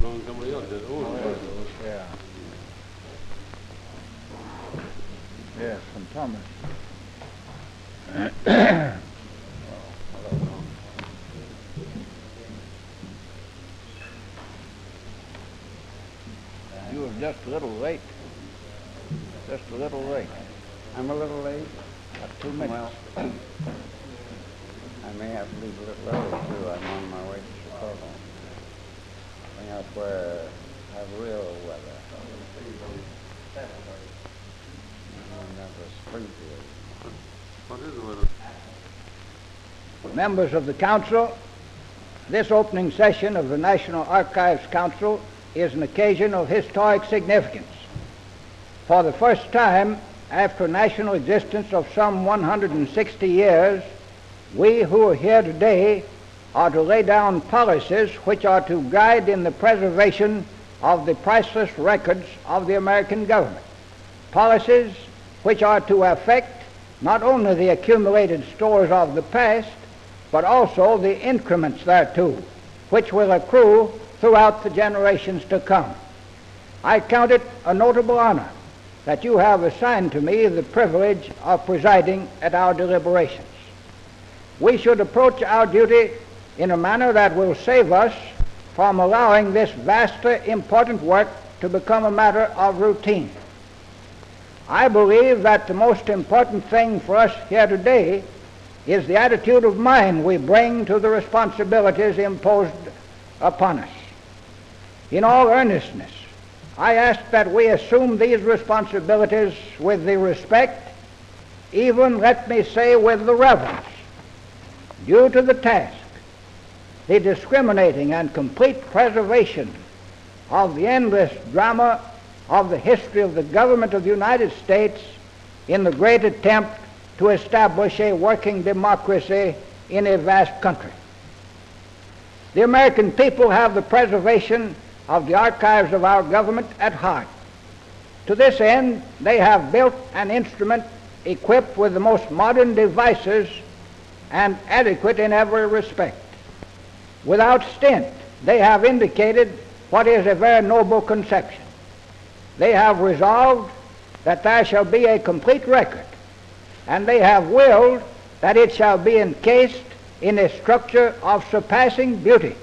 con Camarillo did old. Yeah. Yes, and Thomas. You were just a little late. Just a little late. I'm a little late. About two minutes. Well, I may have to leave a little early too. I'm on my way to Chicago. Going out where have real weather? Members of the Council, this opening session of the National Archives Council is an occasion of historic significance. For the first time after national existence of some 160 years, we who are here today are to lay down policies which are to guide in the preservation of the priceless records of the American government. Policies which are to affect not only the accumulated stores of the past, but also the increments thereto, which will accrue throughout the generations to come. I count it a notable honor that you have assigned to me the privilege of presiding at our deliberations. We should approach our duty in a manner that will save us from allowing this vastly important work to become a matter of routine. I believe that the most important thing for us here today is the attitude of mind we bring to the responsibilities imposed upon us. In all earnestness, I ask that we assume these responsibilities with the respect, even let me say with the reverence, due to the task, the discriminating and complete preservation of the endless drama of the history of the government of the United States in the great attempt to establish a working democracy in a vast country. The American people have the preservation of the archives of our government at heart. To this end, they have built an instrument equipped with the most modern devices and adequate in every respect. Without stint, they have indicated what is a very noble conception. They have resolved that there shall be a complete record, and they have willed that it shall be encased in a structure of surpassing beauty,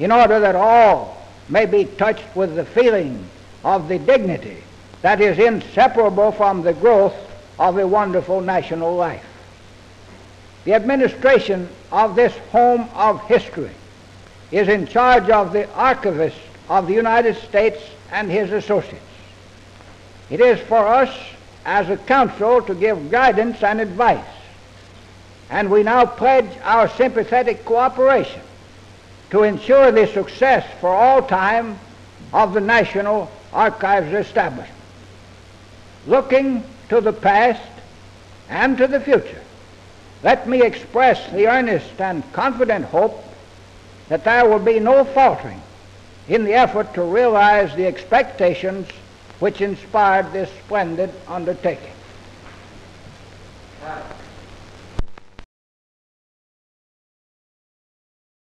in order that all may be touched with the feeling of the dignity that is inseparable from the growth of a wonderful national life. The administration of this home of history is in charge of the archivist of the United States and his associates. It is for us as a council to give guidance and advice, and we now pledge our sympathetic cooperation to ensure the success for all time of the National Archives establishment. Looking to the past and to the future, let me express the earnest and confident hope that there will be no faltering in the effort to realize the expectations which inspired this splendid undertaking.